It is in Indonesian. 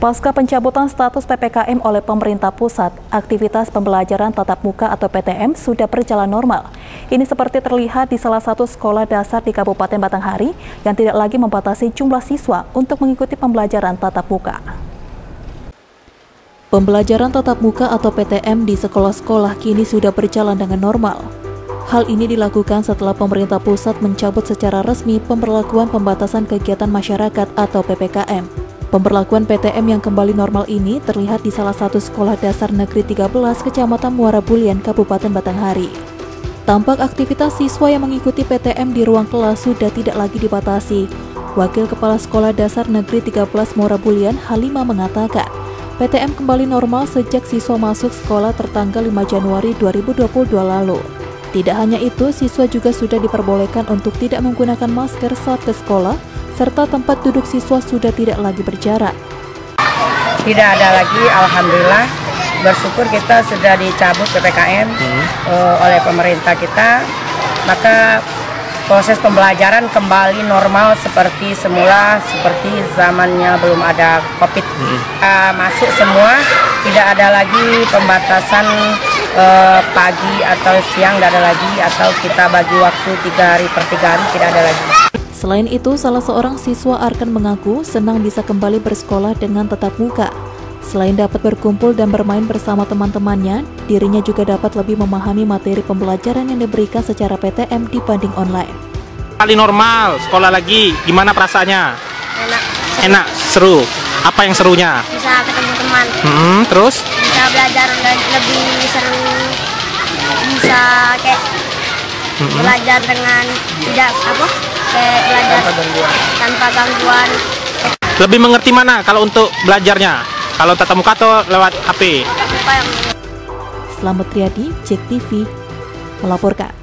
Pasca pencabutan status PPKM oleh pemerintah pusat, aktivitas pembelajaran tatap muka atau PTM sudah berjalan normal. Ini seperti terlihat di salah satu sekolah dasar di Kabupaten Batanghari yang tidak lagi membatasi jumlah siswa untuk mengikuti pembelajaran tatap muka. Pembelajaran tatap muka atau PTM di sekolah-sekolah kini sudah berjalan dengan normal. Hal ini dilakukan setelah pemerintah pusat mencabut secara resmi pemberlakuan pembatasan kegiatan masyarakat atau PPKM. Pemberlakuan PTM yang kembali normal ini terlihat di salah satu sekolah dasar negeri 13 Kecamatan Muara Bulian, Kabupaten Batanghari. Tampak aktivitas siswa yang mengikuti PTM di ruang kelas sudah tidak lagi dibatasi. Wakil Kepala Sekolah Dasar Negeri 13 Muara Bulian, Halima mengatakan, PTM kembali normal sejak siswa masuk sekolah tertanggal 5 Januari 2022 lalu. Tidak hanya itu, siswa juga sudah diperbolehkan untuk tidak menggunakan masker saat ke sekolah serta tempat duduk siswa sudah tidak lagi berjarak. Tidak ada lagi, Alhamdulillah. Bersyukur kita sudah dicabut PPKM hmm. uh, oleh pemerintah kita. Maka proses pembelajaran kembali normal seperti semula, seperti zamannya belum ada COVID. Hmm. Uh, masuk semua, tidak ada lagi pembatasan uh, pagi atau siang, tidak ada lagi. Atau kita bagi waktu tiga hari per tiga hari, tidak ada lagi. Selain itu, salah seorang siswa Arkan mengaku senang bisa kembali bersekolah dengan tetap muka. Selain dapat berkumpul dan bermain bersama teman-temannya, dirinya juga dapat lebih memahami materi pembelajaran yang diberikan secara PTM dibanding online. Kali normal, sekolah lagi, gimana perasaannya? Enak. Seru. Enak, seru. Apa yang serunya? Bisa ketemu teman. Hmm, terus? Bisa belajar lebih seru. Hmm. belajar dengan tidak apa? Kayak belajar tanpa gangguan. Tanpa gangguan. Lebih mengerti mana kalau untuk belajarnya? Kalau tatap muka atau lewat HP? Selamat Triadi, Cek TV, melaporkan.